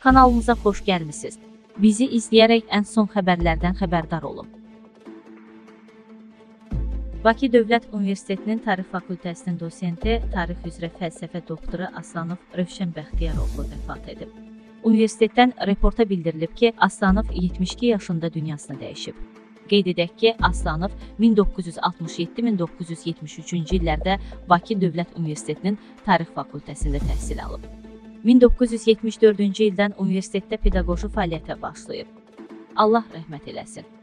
Kanalımıza xoş gəlmisiniz. Bizi izləyərək ən son xəbərlərdən xəbərdar olun. Bakı Dövlət Universitetinin Tarix Fakültəsinin dosenti, tarix üzrə fəlsəfə doktoru Aslanov Rövşən Bəxtiyaroğlu vəfat edib. Universitetdən reporta bildirilib ki, Aslanov 72 yaşında dünyasını dəyişib. Qeyd edək ki, Aslanov 1967-1973-cü illərdə Bakı Dövlət Universitetinin Tarix Fakültəsində təhsil alıb. 1974-cü ildən universitetdə pedaqoji fəaliyyətə başlayıb. Allah rəhmət eləsin.